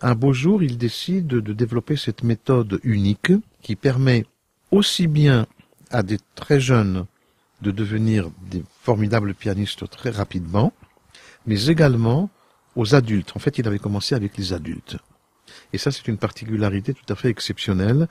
un beau jour, il décide de développer cette méthode unique qui permet aussi bien à des très jeunes de devenir des formidables pianistes très rapidement, mais également aux adultes. En fait, il avait commencé avec les adultes. Et ça, c'est une particularité tout à fait exceptionnelle.